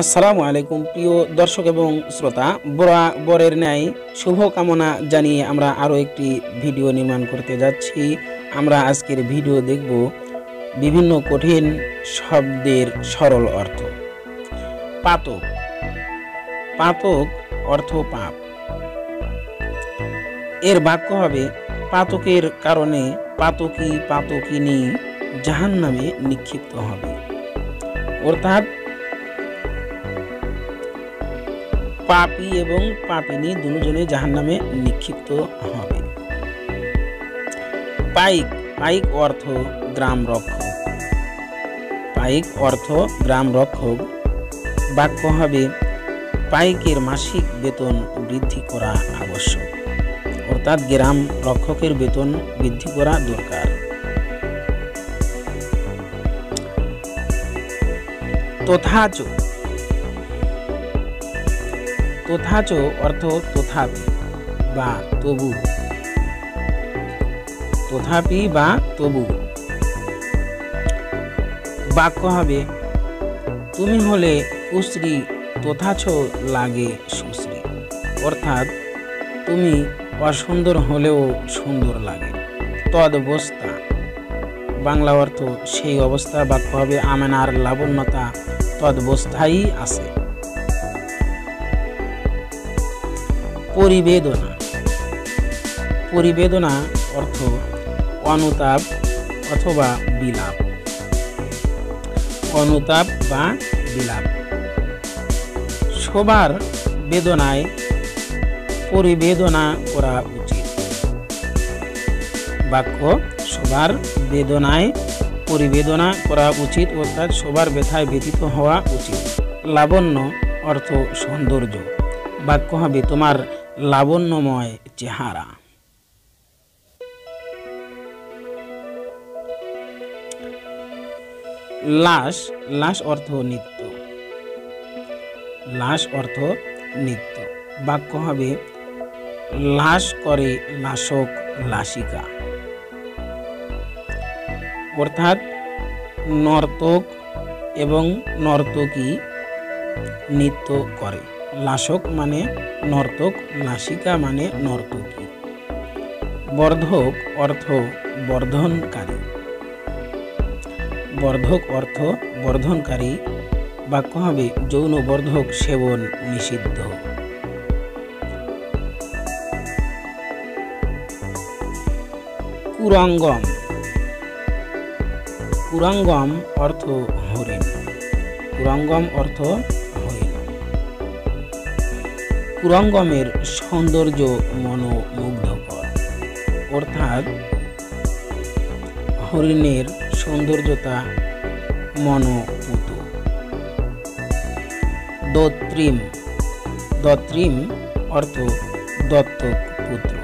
আসসালামু আলাইকুম, প্রিয় দর্শক এবং শ্রোতা। বরা বরের ন্যায় শুভ কামনা জানিয়ে আমরা আরও একটি ভিডিও নির্মাণ করতে যাচ্ছি। আমরা আজকের ভিডিও দেখব বিভিন্ন কঠিন শব্দের সরল অর্থ। পাতক। পাতক অর্থ পাপ। এর বাক্য হবে, পাতকের কারণে পাতকি পাতকিনী জাহান নামে নিক্ষিপ্ত হবে। অর্থাৎ পাপী এবং পাপিনী দুজনে জাহান নামে নিক্ষিপ্ত হবে। পাইক পাইক অর্থ গ্রাম রক্ষক। পাইক অর্থ গ্রাম রক্ষক। বাক্য হবে, পাইকের মাসিক বেতন বৃদ্ধি করা আবশ্যক। অর্থাৎ গ্রাম রক্ষকের বেতন বৃদ্ধি করা দরকার। তথাচ তথাচ অর্থ তথাপি বা তবু। তথাপি বা তবু। বাক্য হবে, তুমি হলে কুশ্রী তথাচ লাগে সুশ্রী। অর্থাৎ, তুমি অসুন্দর হলেও সুন্দর লাগে। তদবস্থা। বাংলা অর্থ, সেই অবস্থা। বাক্য হবে, আমেনার লাবণ্যতা তদবস্থাই আছে। পরিবেদনা। পরিবেদনা অর্থ অনুতাপ অথবা বিলাপ। অনুতাপ বা বিলাপ। সবার বেদনায় পরিবেদনা করা উচিত। বাক্য, সবার বেদনায় পরিবেদনা করা উচিত অর্থাৎ সবার ব্যথায় ব্যতীত হওয়া উচিত। লাবণ্য অর্থ সৌন্দর্য। বাক্য হবে তোমার লাবণ্যময় চেহারা। লাশ লাশ অর্থ নিত্য। লাশ অর্থ নিত্য। বাক্য হবে, লাশ করে লাশক লাসিকা অর্থাৎ, নর্তক এবং নর্তকী নৃত্য করে। লাশক মানে নর্তক, লাসিকা মানে নর্তকী। বর্ধক অর্থ বর্ধনকারী। বর্ধক অর্থ বর্ধনকারী, বাক্য হবে যৌন বর্ধক সেবন নিষিদ্ধ। কুরঙ্গম। কুরঙ্গম অর্থ হরিণ। কুরঙ্গম অর্থ হরিণ কুরঙ্গমের সৌন্দর্য মনোমুগ্ধকর। অর্থাৎ হরিণের সৌন্দর্যতা মনোপুত দত্রিম দত্রিম অর্থ দত্তক পুত্র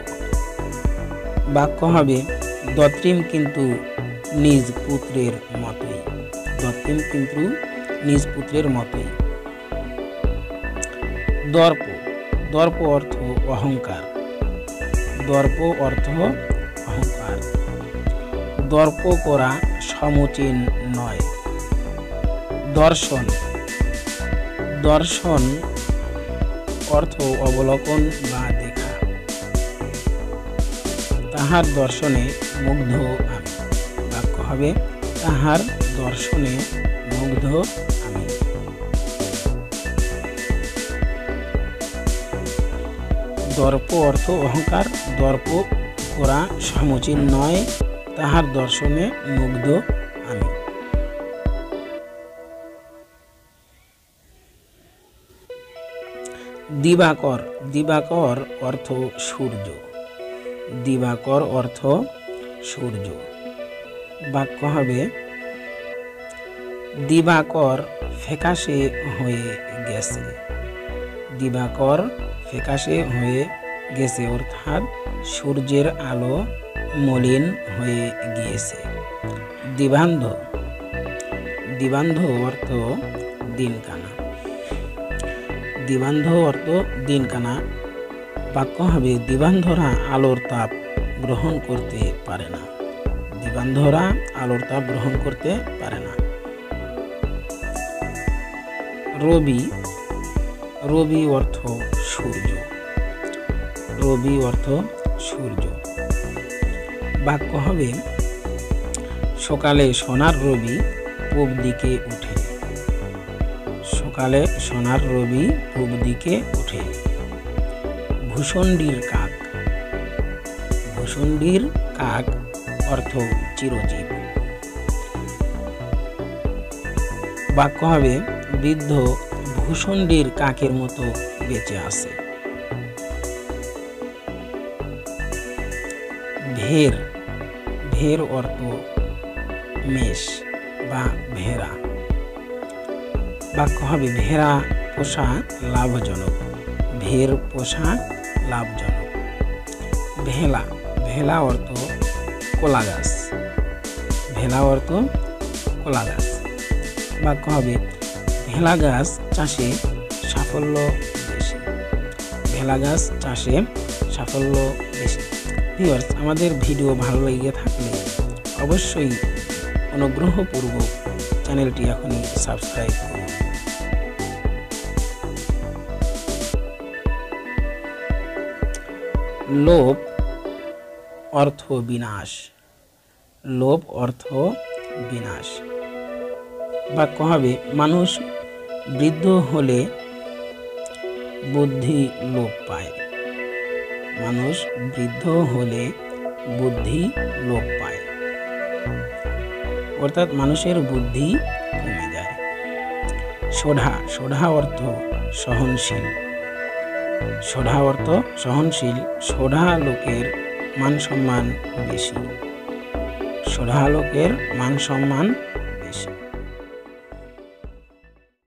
বাক্য হবে, দত্রিম কিন্তু নিজ পুত্রের মতোই। দত্রিম কিন্তু নিজ পুত্রের মতোই। দর্প দর্প অর্থ অহংকার। দর্প অর্থ অহংকার। দর্প করা সমচীন নয়। দর্শন। দর্শন অর্থ অবলোকন বা দেখা। তাহার দর্শনে মুগ্ধ আমি। বাক্য হবে, তাহার দর্শনে মুগ্ধ দর্প অর্থ অহংকার, দর্প করা সমচীন নয়, তাহার দর্শনে মুগ্ধ আমি। দিবাকর দিবাকর অর্থ সূর্য, দিবাকর অর্থ সূর্য। বাক্য হবে, দিবাকর ফ্যাকাশে হয়ে গেছে। দিবাকর ফ্যাকাশে হয়ে গেছে, অর্থাৎ সূর্যের আলো মলিন হয়ে গিয়েছে। দিবান্ধ। দিবান্ধ অর্থ দিনকানা। দিবান্ধ অর্থ দিনকানা। বাক্য হবে, দিবান্ধরা আলোর তাপ গ্রহণ করতে পারে না। দিবান্ধরা আলোর তাপ গ্রহণ করতে পারে না। রবি রবি অর্থ সূর্য। রবি অর্থ সূর্য। বাক্য হবে, সকালে সোনার রবি পূব দিকে উঠে। সকালে সোনার রবি পূব দিকে উঠে। ভূষণ্ডির কাক। ভূষণ্ডির কাক অর্থ চিরজীব। বাক্য হবে, বৃদ্ধ ভূষণ্ডির কাকের মতো বেঁচে আছে। ভের ভের অর্থ মেষ বা ভেড়া। বাক্য হবে ভেড়া পোষা লাভজনক, ভের পোষা লাভজনক। ভেলা ভেলা অর্থ কলা গাছ। ভেলা অর্থ কলা গাছ। বাক্য হবে ভেলা গাছ চাষে সাফল্য বেশি। ভেলা গাছ চাষে সাফল্য বেশি। ভিউয়ার্স আমাদের ভিডিও ভালো লেগে থাকলে অবশ্যই অনুগ্রহপূর্বক চ্যানেলটি এখনই সাবস্ক্রাইব করুন। লোভ, অর্থ বিনাশ। লোভ, অর্থ বিনাশ। বাক্য হবে, মানুষ বৃদ্ধ হলে বুদ্ধি লোপ পায়। মানুষ বৃদ্ধ হলে বুদ্ধি লোপ পায়। অর্থাৎ মানুষের বুদ্ধি কমে যায়। সোঢা সোঢা অর্থ সহনশীল। সোঢা অর্থ সহনশীল সোঢা লোকের মান সম্মান বেশি। সোঢা লোকের মান সম্মান